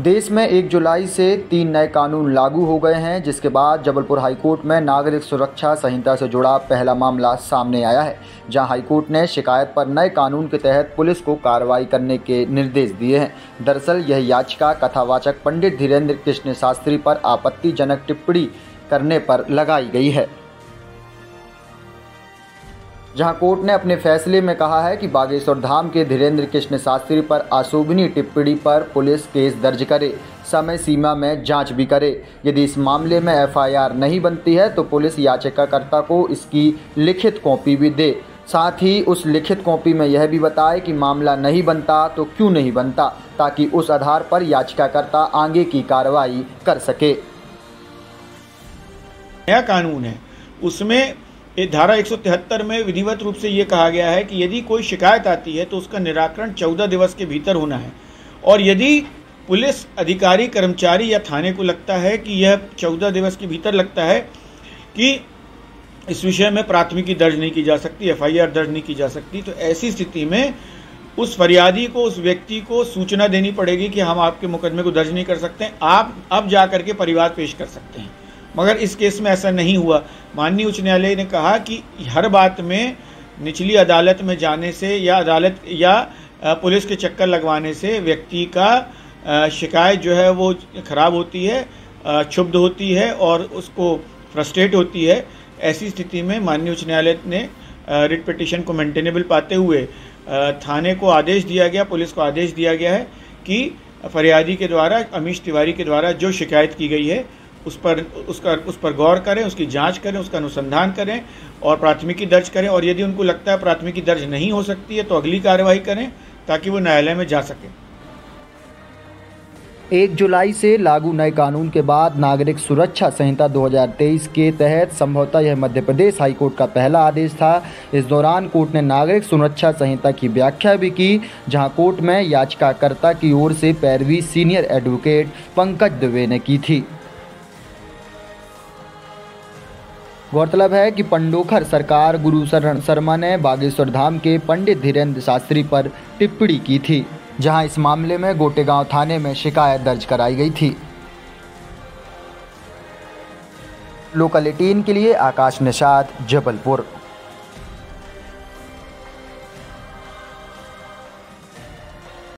देश में एक जुलाई से तीन नए कानून लागू हो गए हैं, जिसके बाद जबलपुर हाईकोर्ट में नागरिक सुरक्षा संहिता से जुड़ा पहला मामला सामने आया है, जहाँ हाईकोर्ट ने शिकायत पर नए कानून के तहत पुलिस को कार्रवाई करने के निर्देश दिए हैं। दरअसल, यह याचिका कथावाचक पंडित धीरेन्द्र कृष्ण शास्त्री पर आपत्तिजनक टिप्पणी करने पर लगाई गई है। जहाँ कोर्ट ने अपने फैसले में कहा है कि बागेश्वर धाम के धीरेन्द्र कृष्ण शास्त्री पर अशोभनीय टिप्पणी पर पुलिस केस दर्ज करे, समय सीमा में जाँच भी करे। यदि इस मामले में एफआईआर नहीं बनती है तो पुलिस याचिकाकर्ता को इसकी लिखित कॉपी भी दे। साथ ही उस लिखित कॉपी में यह भी बताए कि मामला नहीं बनता तो क्यों नहीं बनता, ताकि उस आधार पर याचिकाकर्ता आगे की कार्रवाई कर सके। नया कानून है। उसमें ये धारा 173 में विधिवत रूप से ये कहा गया है कि यदि कोई शिकायत आती है तो उसका निराकरण 14 दिवस के भीतर होना है। और यदि पुलिस अधिकारी, कर्मचारी या थाने को लगता है कि यह 14 दिवस के भीतर लगता है कि इस विषय में प्राथमिकी दर्ज नहीं की जा सकती, एफआईआर दर्ज नहीं की जा सकती तो ऐसी स्थिति में उस फरियादी को, उस व्यक्ति को सूचना देनी पड़ेगी कि हम आपके मुकदमे को दर्ज नहीं कर सकते, आप अब जा करके परिवार पेश कर सकते हैं। मगर इस केस में ऐसा नहीं हुआ। माननीय उच्च न्यायालय ने कहा कि हर बात में निचली अदालत में जाने से या अदालत या पुलिस के चक्कर लगवाने से व्यक्ति का शिकायत जो है वो खराब होती है क्षुब्ध होती है और उसको फ्रस्ट्रेट होती है। ऐसी स्थिति में माननीय उच्च न्यायालय ने रिट पिटिशन को मेंटेनेबल पाते हुए थाने को आदेश दिया गया, पुलिस को आदेश दिया गया है कि फरियादी के द्वारा, अमीश तिवारी के द्वारा जो शिकायत की गई है उस पर, उसका, उस पर गौर करें, उसकी जाँच करें, उसका अनुसंधान करें और प्राथमिकी दर्ज करें और यदि उनको लगता है प्राथमिकी दर्ज नहीं हो सकती है तो अगली कार्रवाई करें ताकि वो न्यायालय में जा सकें। एक जुलाई से लागू नए कानून के बाद नागरिक सुरक्षा संहिता 2023 के तहत संभवतः यह मध्य प्रदेश हाईकोर्ट का पहला आदेश था। इस दौरान कोर्ट ने नागरिक सुरक्षा संहिता की व्याख्या भी की, जहाँ कोर्ट में याचिकाकर्ता की ओर से पैरवी सीनियर एडवोकेट पंकज दुबे ने की थी। गौरतलब है कि पंडोखर सरकार गुरु शर्मा ने बागेश्वर धाम के पंडित धीरेन्द्र शास्त्री पर टिप्पणी की थी, जहाँ इस मामले में गोटेगांव थाने में शिकायत दर्ज कराई गई थी। लोकल एटीन के लिए आकाश निषाद, जबलपुर।